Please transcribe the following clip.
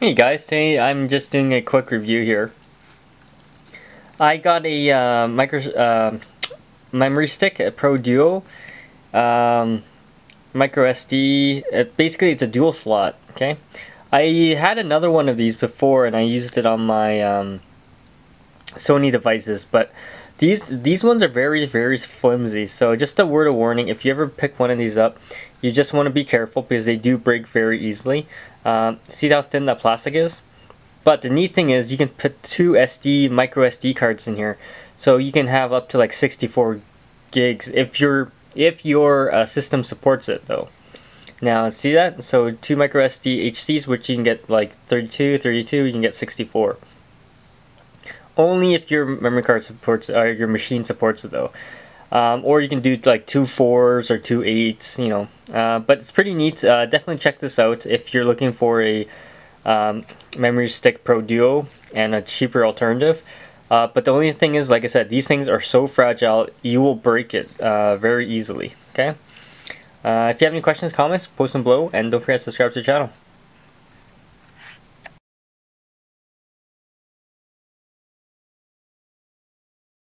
Hey guys, today I'm just doing a quick review here. I got a uh, micro uh, memory stick, a Pro Duo, um, micro SD. It, basically, it's a dual slot. Okay, I had another one of these before, and I used it on my um, Sony devices, but these these ones are very very flimsy. So just a word of warning: if you ever pick one of these up, you just want to be careful because they do break very easily. Um, see how thin that plastic is? But the neat thing is you can put two SD, micro SD cards in here. So you can have up to like 64 gigs if your if your uh, system supports it though. Now see that? So two micro SD HCs which you can get like 32, 32, you can get 64. Only if your memory card supports or your machine supports it though. Um, or you can do like two fours or two eights, you know. Uh, but it's pretty neat. Uh, definitely check this out if you're looking for a um, Memory Stick Pro Duo and a cheaper alternative. Uh, but the only thing is, like I said, these things are so fragile, you will break it uh, very easily. Okay. Uh, if you have any questions, comments, post them below, and don't forget to subscribe to the channel.